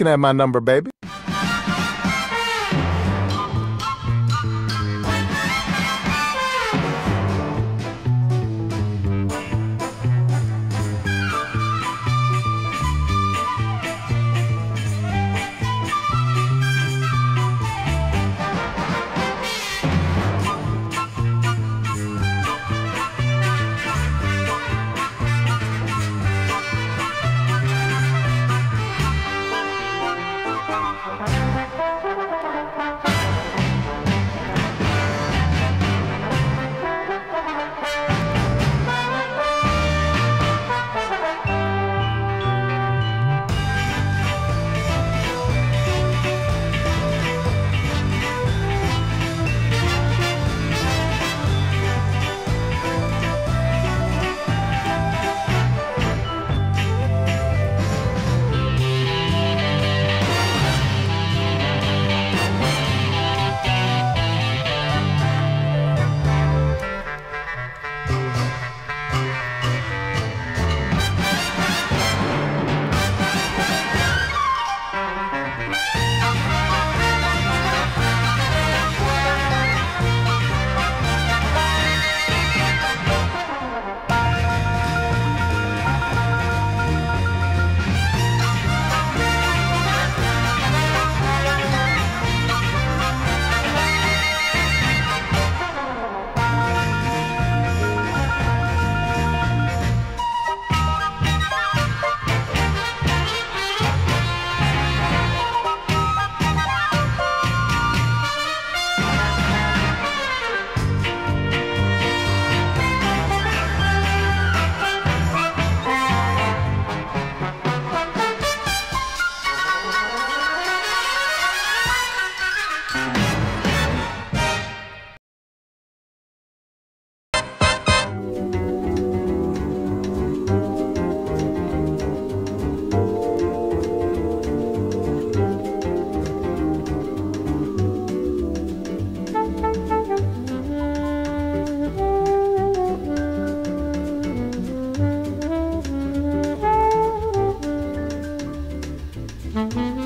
looking at my number, baby. Mm-hmm.